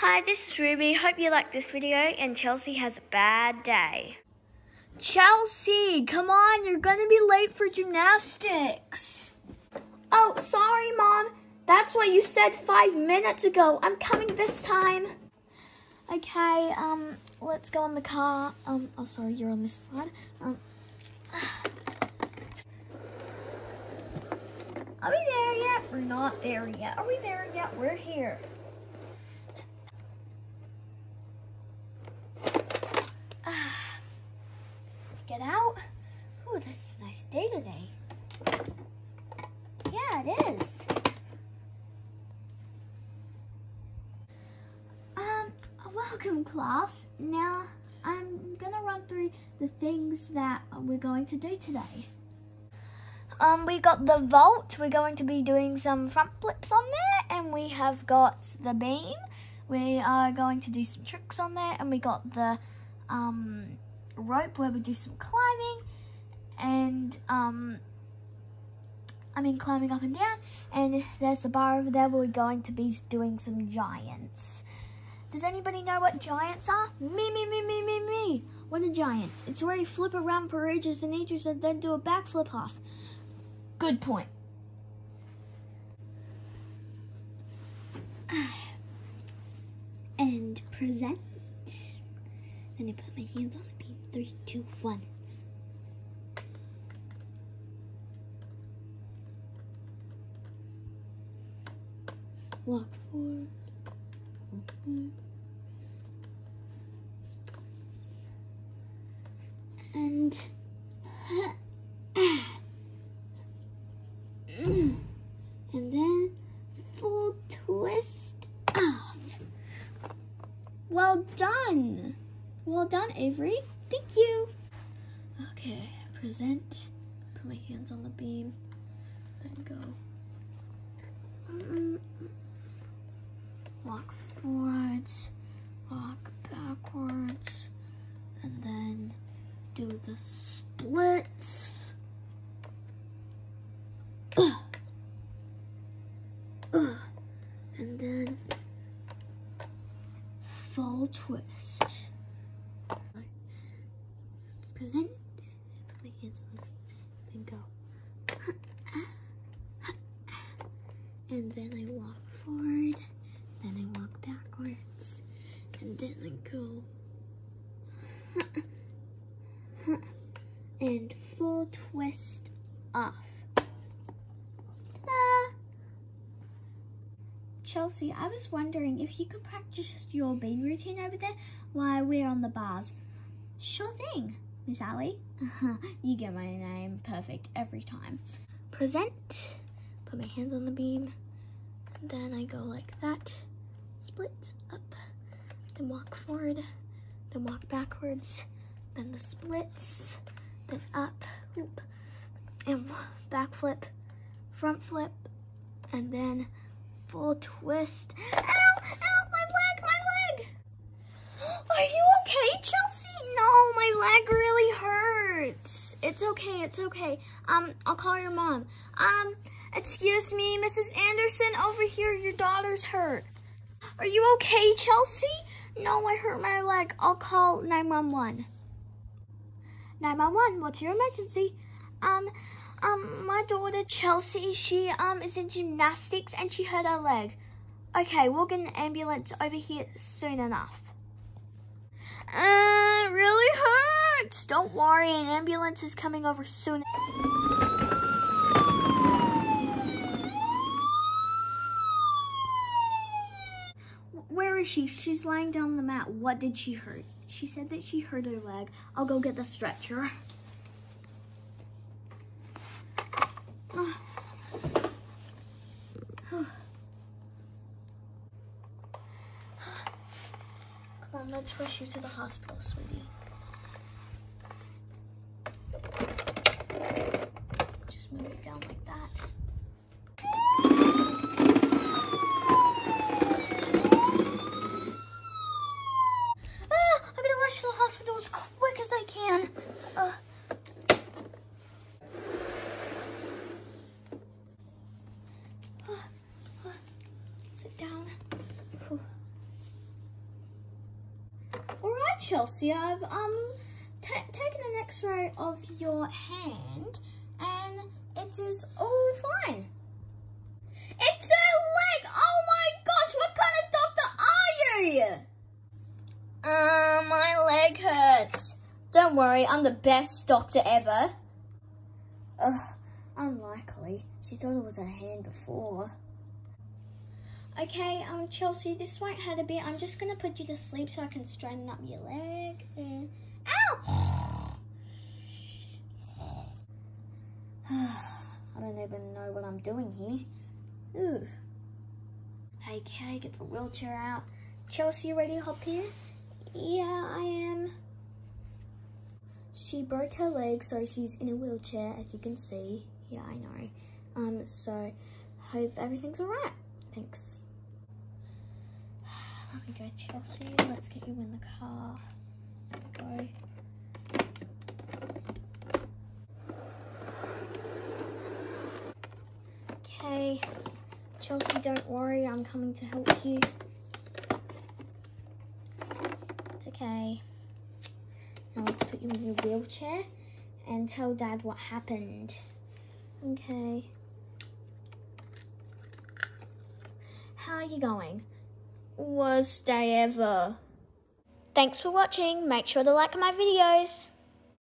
Hi, this is Ruby. Hope you like this video and Chelsea has a bad day. Chelsea, come on, you're gonna be late for gymnastics. Oh, sorry, Mom. That's what you said five minutes ago. I'm coming this time. Okay, um, let's go in the car. Um, oh, sorry, you're on this side. Um, are we there yet? We're not there yet. Are we there yet? We're here. Get out. Ooh, this is a nice day today. Yeah, it is. Um, welcome class. Now, I'm gonna run through the things that we're going to do today. Um, we got the vault. We're going to be doing some front flips on there, and we have got the beam. We are going to do some tricks on there, and we got the um, rope where we do some climbing, and um, I mean climbing up and down. And there's the bar over there where we're going to be doing some giants. Does anybody know what giants are? Me, me, me, me, me, me. What are giants? It's where you flip around for ages and ages and then do a backflip off. Good point. And present. And I put my hands on the beam. Three, two, one. Walk forward. And and then full twist off. Well done. Well done, Avery. Thank you. Okay, present. Put my hands on the beam. Then go. Walk forwards. Walk backwards. And then do the splits. Ugh. Ugh. And then full twist. Present. Put my hands on. Then go. And then I walk forward. Then I walk backwards. And then I go. and full twist off. Ta-da! Chelsea, I was wondering if you could practice your beam routine over there while we're on the bars. Sure thing, Miss Ali. you get my name perfect every time. Present. Put my hands on the beam. Then I go like that. Split up. Then walk forward. Then walk backwards. Then the splits. Then up. Whoop. And backflip. Front flip. And then full twist. Ow! Ow! My leg! My leg! Are you okay, Chelsea? No, my leg really hurts. It's okay, it's okay. Um, I'll call your mom. Um, excuse me, Mrs. Anderson, over here, your daughter's hurt. Are you okay, Chelsea? No, I hurt my leg. I'll call 911. 911, what's your emergency? Um, um, my daughter Chelsea, she um is in gymnastics and she hurt her leg. Okay, we'll get an ambulance over here soon enough. Uh, really hurts. Don't worry, an ambulance is coming over soon. Where is she? She's lying down on the mat. What did she hurt? She said that she hurt her leg. I'll go get the stretcher. Come on, let's rush you to the hospital, sweetie. Just move it down like that. Ah, I'm gonna rush to the hospital as quick as I can. Uh, Sit down. Whew. hi Chelsea. I've um taken an X-ray of your hand, and it is all fine. It's a leg. Oh my gosh! What kind of doctor are you? Uh, my leg hurts. Don't worry, I'm the best doctor ever. Ugh, unlikely. She thought it was her hand before. Okay, um, Chelsea, this won't hurt a bit. I'm just gonna put you to sleep so I can straighten up your leg. And... Ow! I don't even know what I'm doing here. Ooh. Okay, get the wheelchair out. Chelsea, you ready to hop here? Yeah, I am. She broke her leg, so she's in a wheelchair, as you can see. Yeah, I know. Um, so hope everything's alright. Thanks. Let me go, Chelsea. Let's get you in the car. Go. Okay. Chelsea, don't worry. I'm coming to help you. It's okay. Now let's put you in your wheelchair and tell Dad what happened. Okay. How are you going? Worst day ever. Thanks for watching. Make sure to like my videos.